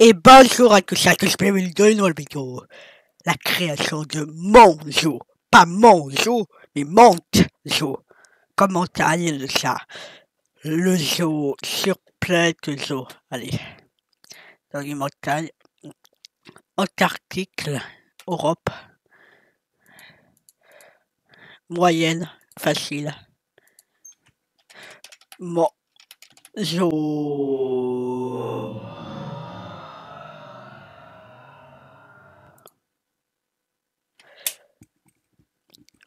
Et bonjour à tous, peux vous donner dans la vidéo. La création de mon jeu. Pas mon jeu, mais mon jeu. Comment de ça? Le jeu sur plein de jeux. Allez. Dans les montagnes. Antarctique, Europe. Moyenne, facile. Mon jeu.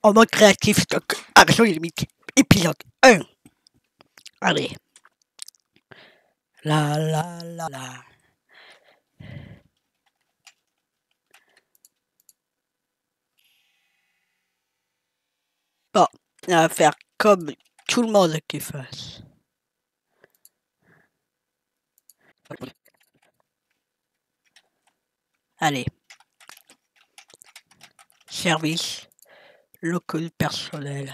En mode créatif, stock, action illimitée, épisode 1. Allez. La la la la. Bon, on va faire comme tout le monde qui fasse. Allez. Service local personnel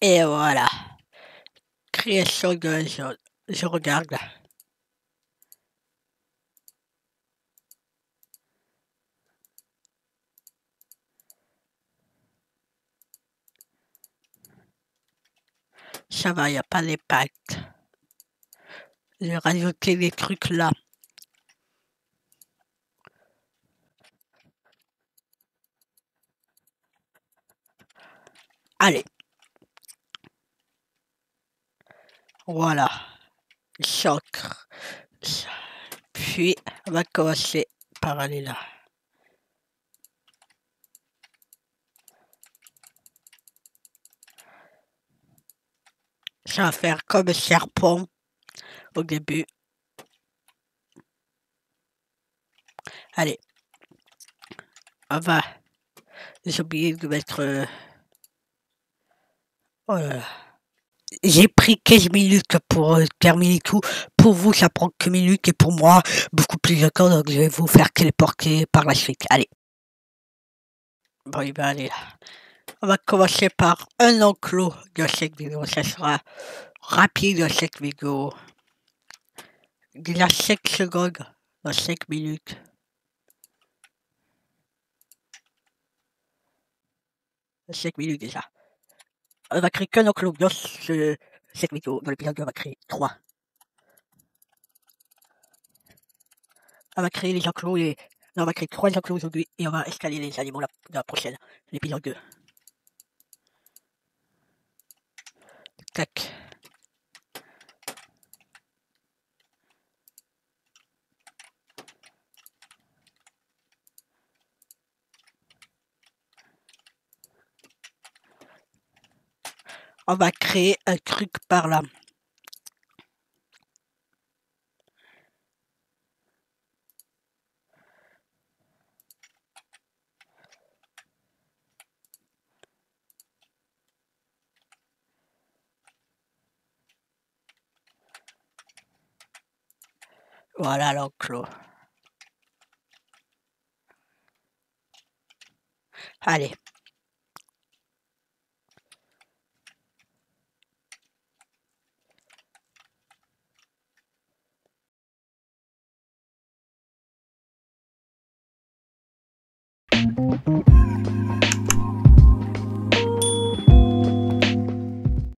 Et voilà. Création de zone. Je regarde. Ça va, il n'y a pas d'impact. J'ai rajouté des trucs là. Allez. Voilà. Choc. Puis, on va commencer par aller là. Ça va faire comme serpent au début. Allez. On va. J'ai oublié de mettre. Euh, oh J'ai pris 15 minutes pour euh, terminer tout. Pour vous, ça prend que minutes et pour moi, beaucoup plus de temps. Donc, je vais vous faire téléporter par la suite. Allez. Bon, il va aller là. On va commencer par un enclos de cette vidéo. Ça sera rapide cette vidéo. Déjà 5 secondes dans 5 minutes. Cinq minutes déjà. On va créer qu'un enclos dans cette vidéo. Dans l'épisode 2, on va créer 3. On va créer les enclos et on va créer trois enclos aujourd'hui et on va escaler les animaux dans la prochaine, l'épisode 2. On va créer un truc par là. Voilà l'enclos. Allez.